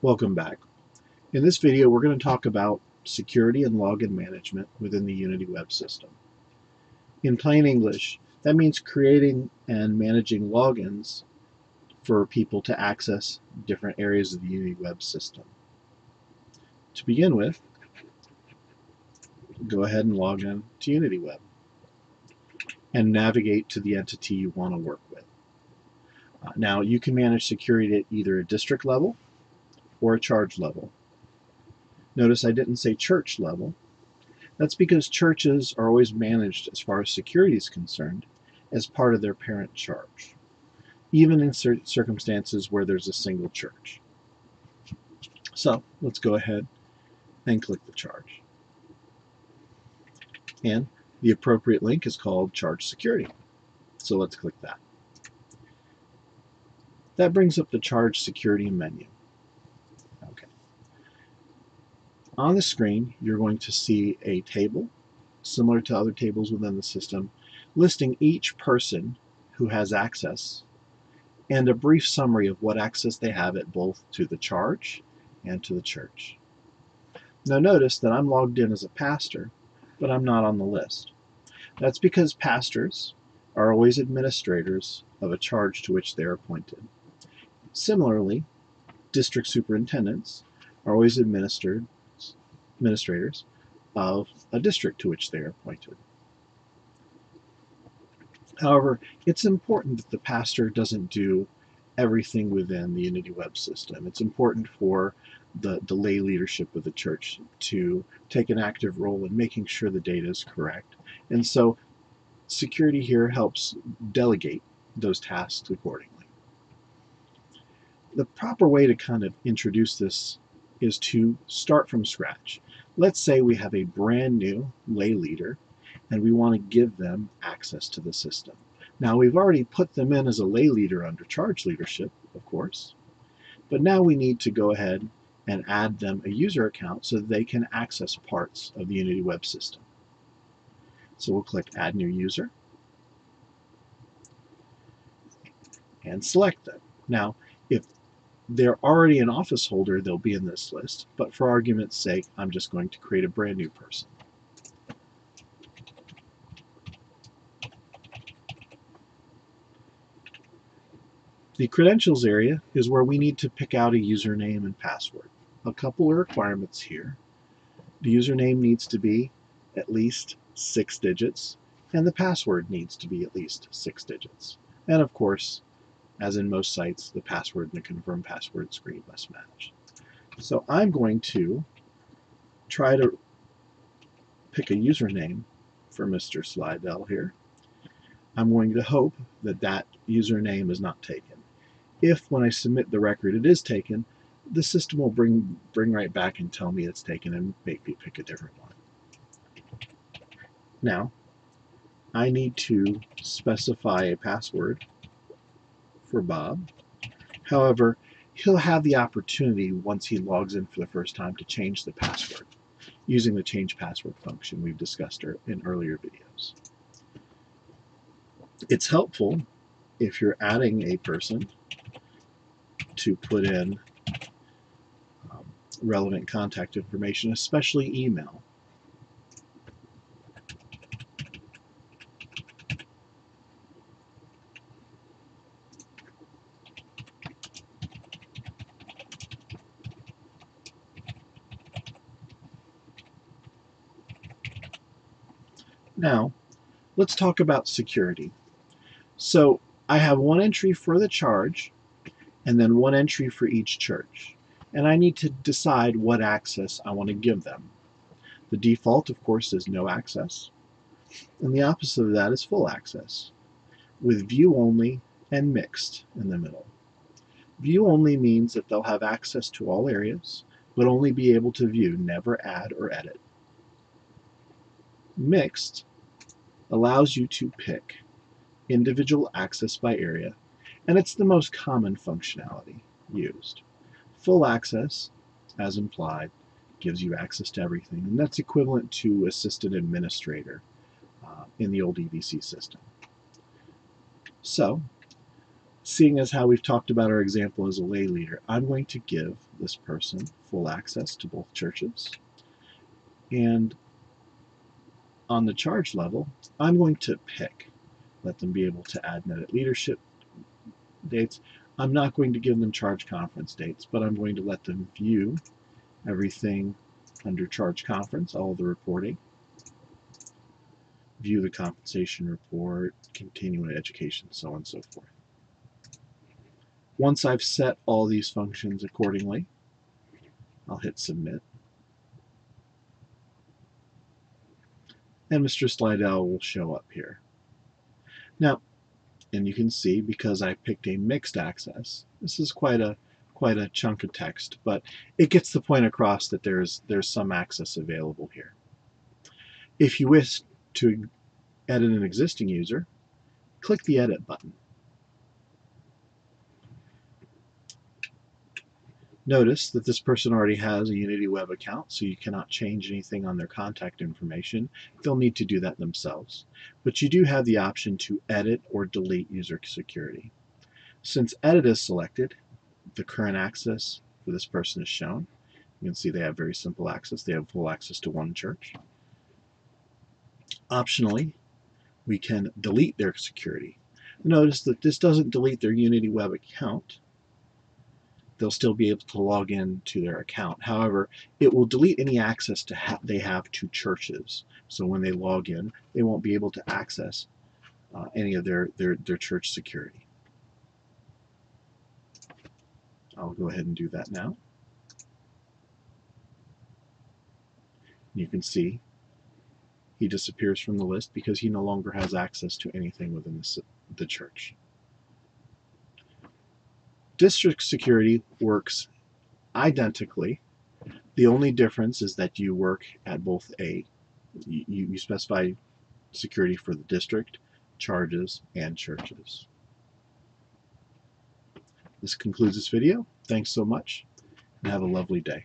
Welcome back. In this video we're going to talk about security and login management within the Unity web system. In plain English, that means creating and managing logins for people to access different areas of the Unity web system. To begin with, go ahead and log in to Unity Web and navigate to the entity you want to work with. Uh, now you can manage security at either a district level or a charge level. Notice I didn't say church level. That's because churches are always managed as far as security is concerned as part of their parent charge, even in certain circumstances where there's a single church. So let's go ahead and click the charge. And the appropriate link is called charge security. So let's click that. That brings up the charge security menu. On the screen, you're going to see a table, similar to other tables within the system, listing each person who has access and a brief summary of what access they have at both to the charge and to the church. Now notice that I'm logged in as a pastor, but I'm not on the list. That's because pastors are always administrators of a charge to which they are appointed. Similarly, district superintendents are always administered administrators of a district to which they are appointed. However, it's important that the pastor doesn't do everything within the Unity web system. It's important for the, the lay leadership of the church to take an active role in making sure the data is correct. And so security here helps delegate those tasks accordingly. The proper way to kind of introduce this is to start from scratch. Let's say we have a brand new lay leader and we want to give them access to the system. Now we've already put them in as a lay leader under charge leadership, of course, but now we need to go ahead and add them a user account so they can access parts of the Unity web system. So we'll click Add New User and select them. Now, if they're already an office holder, they'll be in this list, but for argument's sake, I'm just going to create a brand new person. The credentials area is where we need to pick out a username and password. A couple of requirements here. The username needs to be at least six digits, and the password needs to be at least six digits. And of course, as in most sites, the password and the confirm password screen must match. So I'm going to try to pick a username for Mr. Slidell here. I'm going to hope that that username is not taken. If, when I submit the record, it is taken, the system will bring, bring right back and tell me it's taken and make me pick a different one. Now, I need to specify a password for Bob. However, he'll have the opportunity once he logs in for the first time to change the password using the change password function we've discussed in earlier videos. It's helpful if you're adding a person to put in um, relevant contact information, especially email. Now, let's talk about security. So I have one entry for the charge and then one entry for each church. And I need to decide what access I want to give them. The default, of course, is no access. And the opposite of that is full access, with view only and mixed in the middle. View only means that they'll have access to all areas, but only be able to view, never add or edit. Mixed allows you to pick individual access by area and it's the most common functionality used. Full access, as implied, gives you access to everything, and that's equivalent to assistant administrator uh, in the old EVC system. So, seeing as how we've talked about our example as a lay leader, I'm going to give this person full access to both churches. And on the charge level, I'm going to pick, let them be able to add edit leadership dates. I'm not going to give them charge conference dates, but I'm going to let them view everything under charge conference, all the reporting, view the compensation report, continuing education, so on and so forth. Once I've set all these functions accordingly, I'll hit submit. And Mr. Slidell will show up here. Now, and you can see because I picked a mixed access, this is quite a quite a chunk of text, but it gets the point across that there's there's some access available here. If you wish to edit an existing user, click the edit button. Notice that this person already has a Unity web account, so you cannot change anything on their contact information. They'll need to do that themselves. But you do have the option to edit or delete user security. Since edit is selected, the current access for this person is shown. You can see they have very simple access. They have full access to one church. Optionally, we can delete their security. Notice that this doesn't delete their Unity web account they'll still be able to log in to their account. However, it will delete any access to ha they have to churches. So when they log in, they won't be able to access uh, any of their, their, their church security. I'll go ahead and do that now. You can see he disappears from the list because he no longer has access to anything within the, the church. District security works identically. The only difference is that you work at both A, you, you specify security for the district, charges, and churches. This concludes this video. Thanks so much, and have a lovely day.